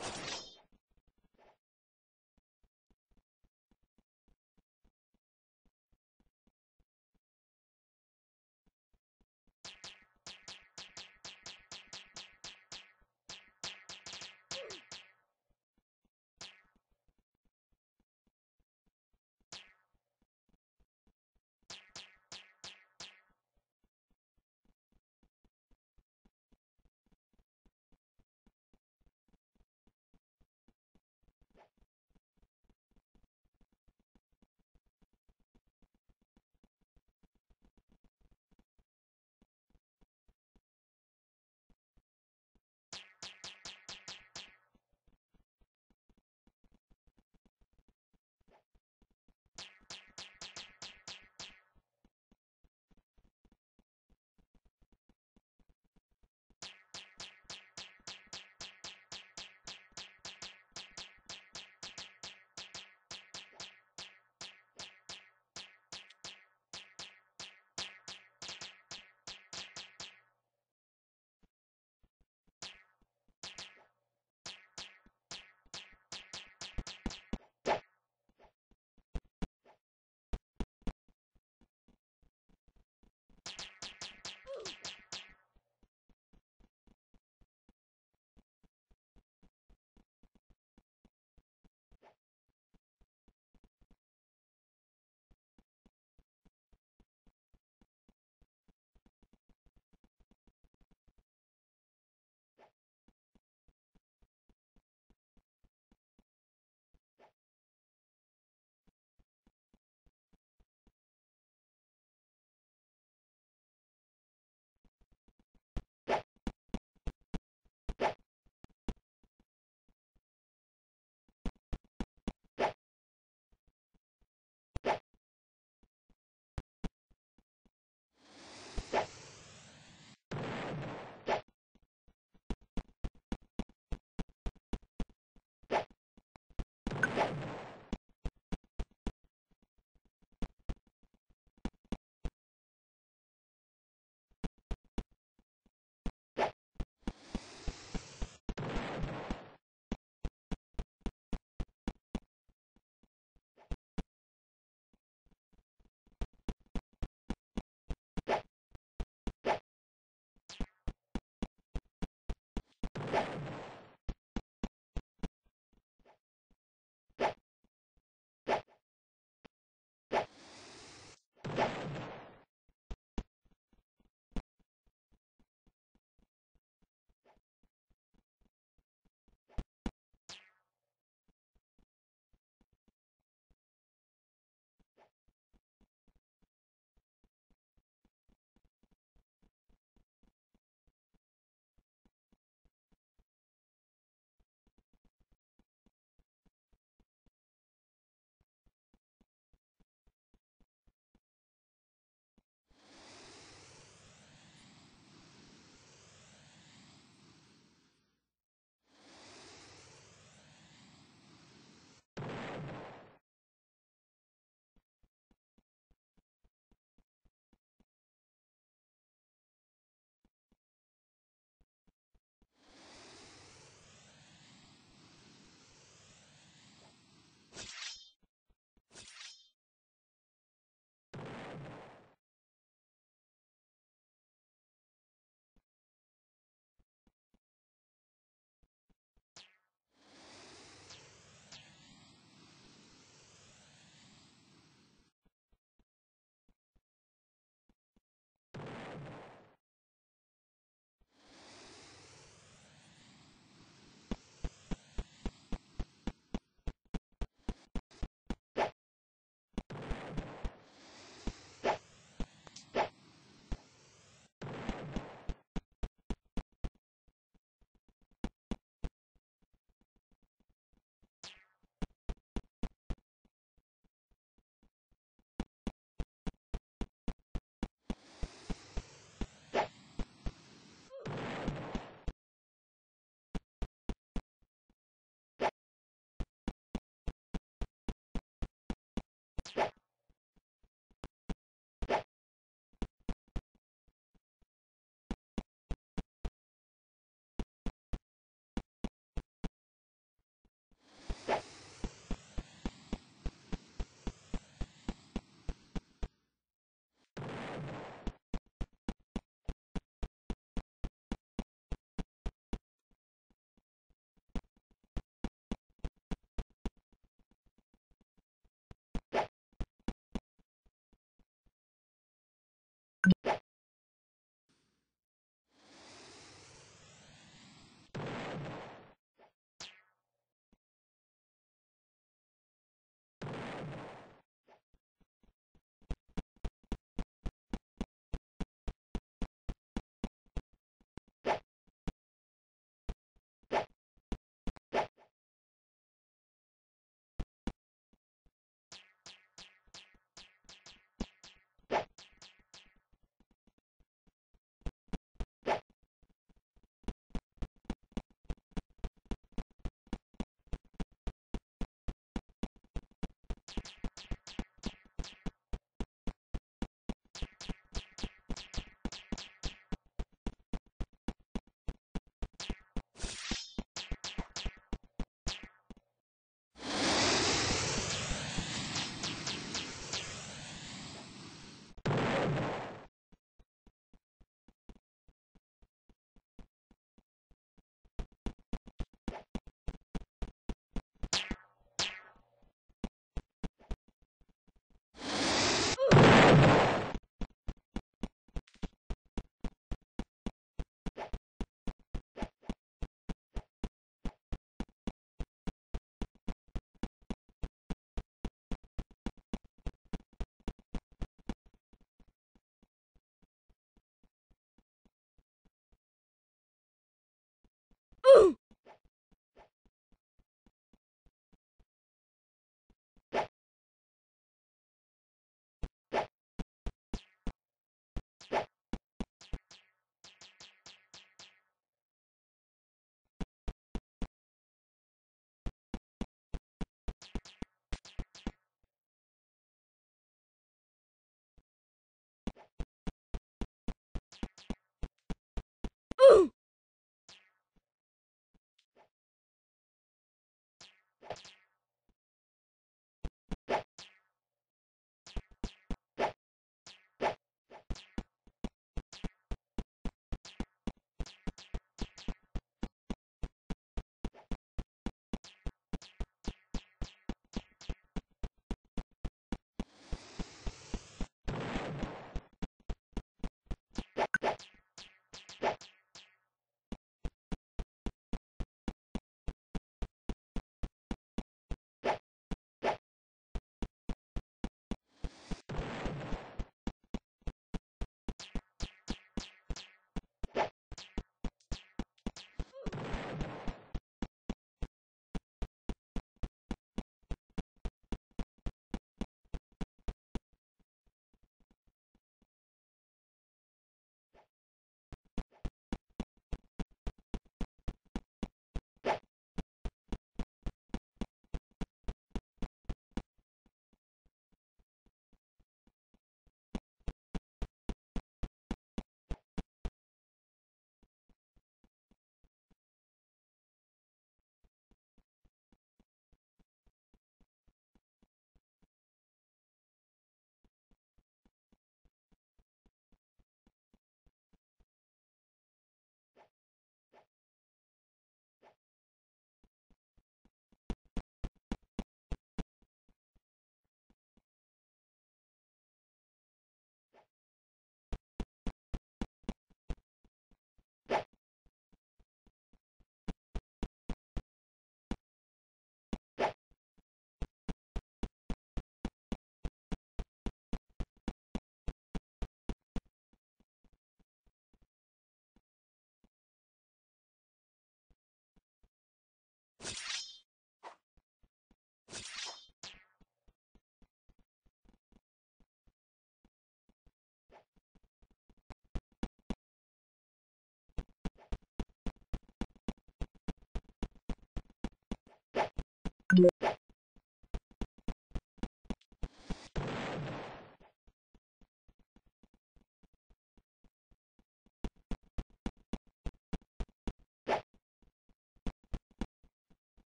you